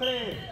94-3.